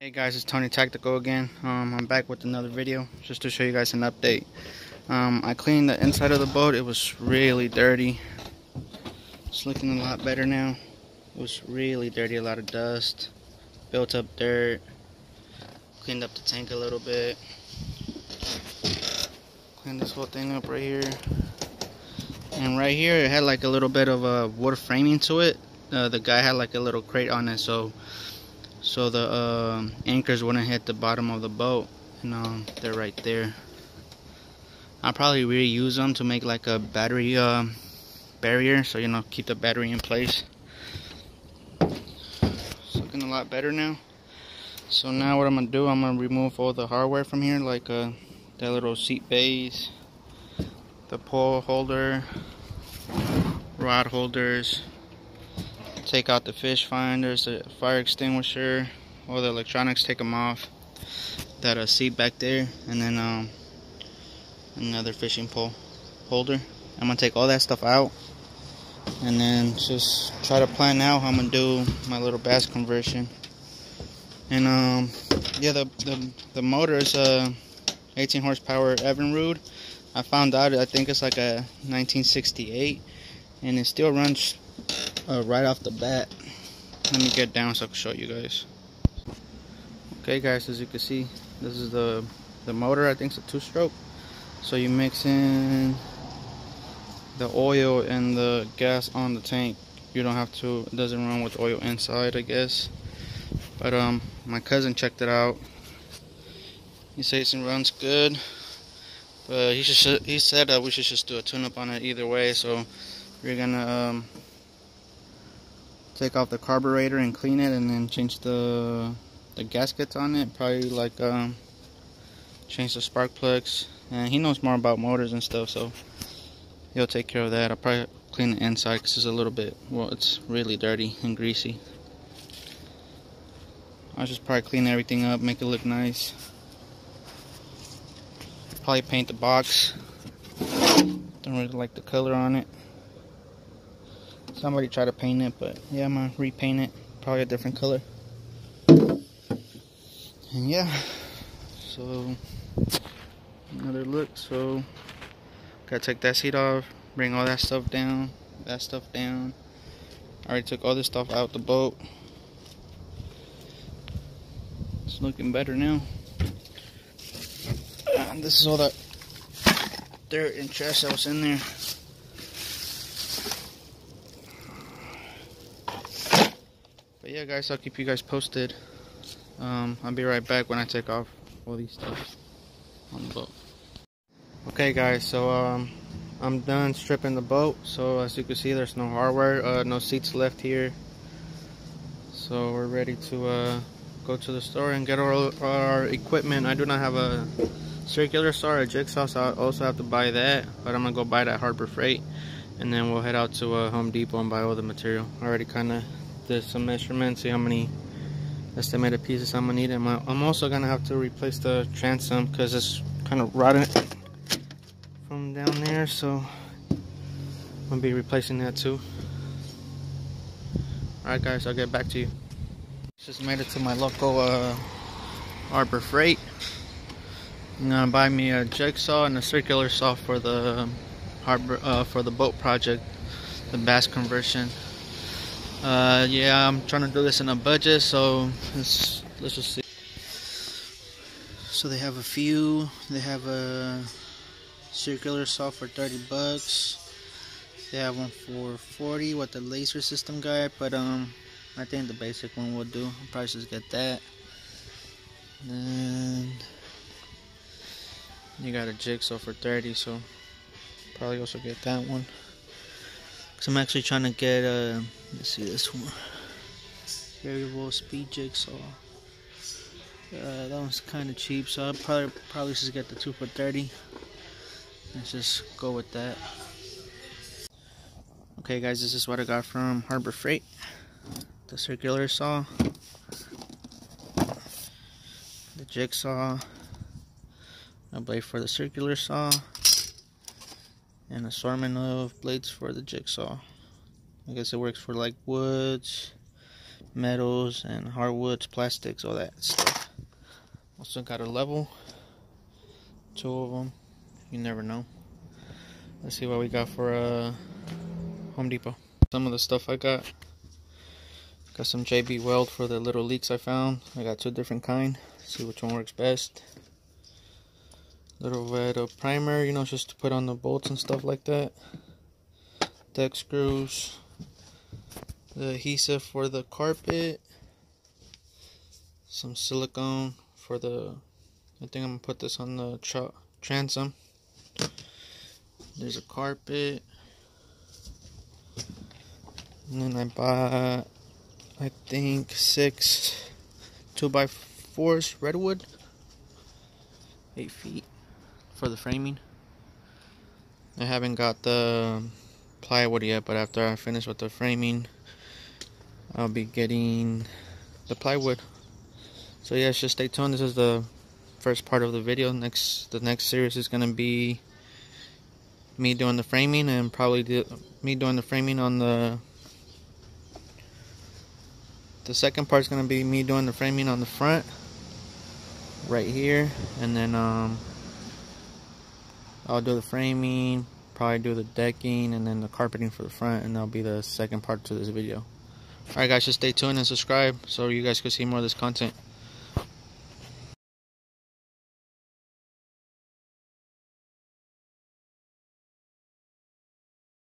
Hey guys, it's Tony Tactical again. Um, I'm back with another video just to show you guys an update. Um, I cleaned the inside of the boat. It was really dirty. It's looking a lot better now. It was really dirty, a lot of dust, built up dirt. Cleaned up the tank a little bit. Cleaned this whole thing up right here. And right here, it had like a little bit of a wood framing to it. Uh, the guy had like a little crate on it, so so the uh, anchors wouldn't hit the bottom of the boat and they're right there. I'll probably reuse them to make like a battery uh, barrier so you know keep the battery in place. It's looking a lot better now. So now what I'm gonna do I'm gonna remove all the hardware from here like uh, that little seat base the pole holder rod holders take out the fish finders, the fire extinguisher, all the electronics, take them off. That uh, seat back there, and then um, another fishing pole holder. I'm gonna take all that stuff out, and then just try to plan out how I'm gonna do my little bass conversion. And um, yeah, the the the motor is a 18 horsepower Evinrude. I found out I think it's like a 1968, and it still runs uh, right off the bat. Let me get down so I can show you guys. Okay guys, as you can see, this is the, the motor, I think it's a two-stroke. So you mix in the oil and the gas on the tank. You don't have to, it doesn't run with oil inside, I guess. But um, my cousin checked it out. He says it runs good. But he should, he said that we should just do a tune-up on it either way. So we're gonna um, take off the carburetor and clean it and then change the the gaskets on it. Probably like um, change the spark plugs. And he knows more about motors and stuff so he'll take care of that. I'll probably clean the inside because it's a little bit well it's really dirty and greasy. I'll just probably clean everything up make it look nice. Probably paint the box. Don't really like the color on it Somebody tried to paint it, but yeah, I'm gonna repaint it. Probably a different color. And yeah, so another look. So gotta take that seat off, bring all that stuff down, that stuff down. I already took all this stuff out the boat. It's looking better now. And this is all that dirt and trash that was in there. Yeah, guys, I'll keep you guys posted. Um, I'll be right back when I take off all these stuff on the boat. Okay, guys, so um, I'm done stripping the boat. So as you can see, there's no hardware, uh, no seats left here. So we're ready to uh, go to the store and get our, our equipment. I do not have a circular saw or jigsaw, so I also have to buy that. But I'm gonna go buy that Harbor Freight, and then we'll head out to uh, Home Depot and buy all the material. Already kind of did some measurements, see how many estimated pieces I'm gonna need. And I'm also gonna have to replace the transom because it's kind of rotten from down there. So I'm gonna be replacing that too. Alright guys, I'll get back to you. Just made it to my local uh, Harbor Freight. I'm gonna buy me a jigsaw and a circular saw for the harbor uh, for the boat project, the bass conversion. Uh, yeah, I'm trying to do this in a budget, so let's let's just see. So they have a few. They have a circular saw for 30 bucks. They have one for 40 with the laser system guide, but um, I think the basic one will do. I'll probably just get that. And you got a jigsaw for 30, so probably also get that one. Cause I'm actually trying to get a. Uh, let's see this one. Variable speed jigsaw. Uh, that one's kind of cheap, so I'll probably probably just get the two for thirty. Let's just go with that. Okay, guys, this is what I got from Harbor Freight. The circular saw, the jigsaw, a blade for the circular saw, an assortment of blades for the jigsaw. I guess it works for like woods, metals and hardwoods, plastics, all that stuff. Also got a level, two of them. You never know. Let's see what we got for uh, Home Depot. Some of the stuff I got. Got some JB Weld for the little leaks I found. I got two different kind. See which one works best. Little red uh, primer, you know, just to put on the bolts and stuff like that. Deck screws. The adhesive for the carpet. Some silicone for the. I think I'm gonna put this on the transom. There's a carpet. And then I bought I think six two by fours redwood, eight feet for the framing. I haven't got the plywood yet, but after I finish with the framing, I'll be getting the plywood. So yeah, just stay tuned. This is the first part of the video. Next, the next series is gonna be me doing the framing and probably do, me doing the framing on the the second part is going to be me doing the framing on the front right here and then um, I'll do the framing probably do the decking and then the carpeting for the front and that'll be the second part to this video. Alright guys just stay tuned and subscribe so you guys can see more of this content